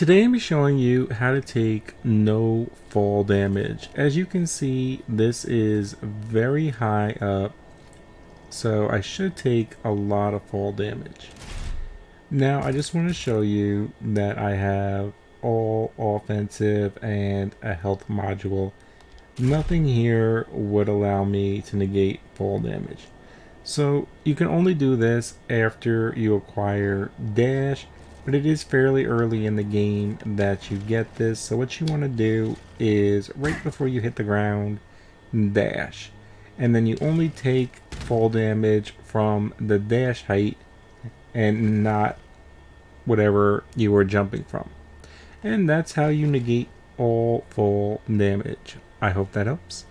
Today I'm showing you how to take no fall damage. As you can see, this is very high up, so I should take a lot of fall damage. Now I just want to show you that I have all offensive and a health module. Nothing here would allow me to negate fall damage. So you can only do this after you acquire dash but it is fairly early in the game that you get this so what you want to do is right before you hit the ground dash. And then you only take fall damage from the dash height and not whatever you were jumping from. And that's how you negate all fall damage. I hope that helps